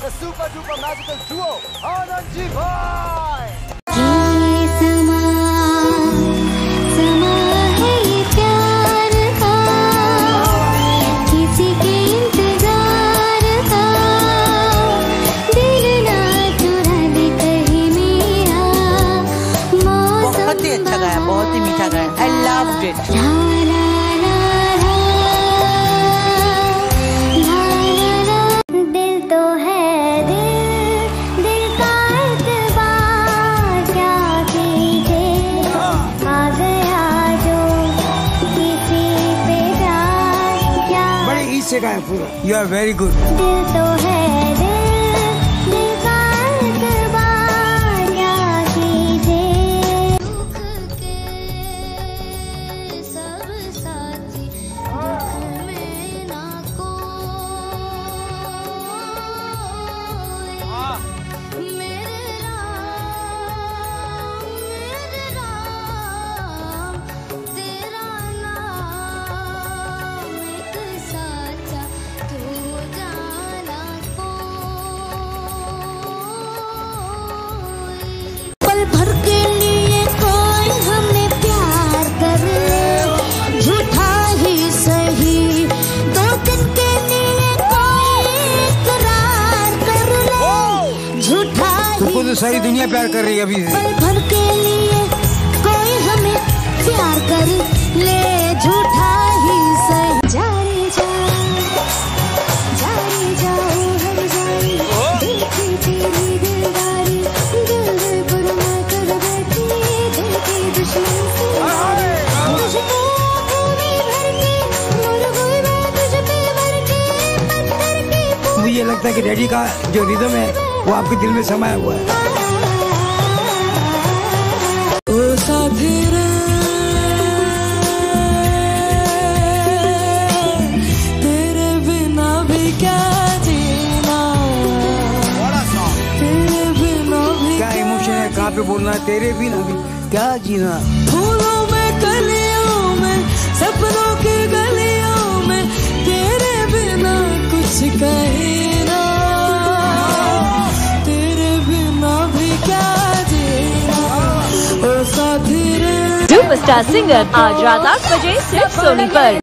The super duper magical duo, Anand Ji Bhai. बहुत ही अच्छा गाया बहुत ही मीठा गाया आई लव इट बड़े से गाया पूरा। यू आर वेरी गुड दिल तो है तो सारी दुनिया प्यार कर रही है अभी। से पल भर के लिए कोई हमें प्यार कर ले झूठा ही सही। जा रे जा जा जाओ हर जाई देखी तेरी दिलदारी दिल में पर कर बैठी देखी दुश्मन से। तुझको पूरी भर के मोर कोई तुझ पे भर के पत्थर की मुझे लगता है कि डैडी का जो रिदम है वो आपके दिल में समाया हुआ है। बिना क्या जीना? तेरे बिना भी क्या इमोशन है? कहाँ पे बोलना है? तेरे भी ना भी क्या जीना? फूलों में कलियों में सपनों सुपरस्टार सिंगर आज रात आठ बजे सिर्फ़ सोनी पर।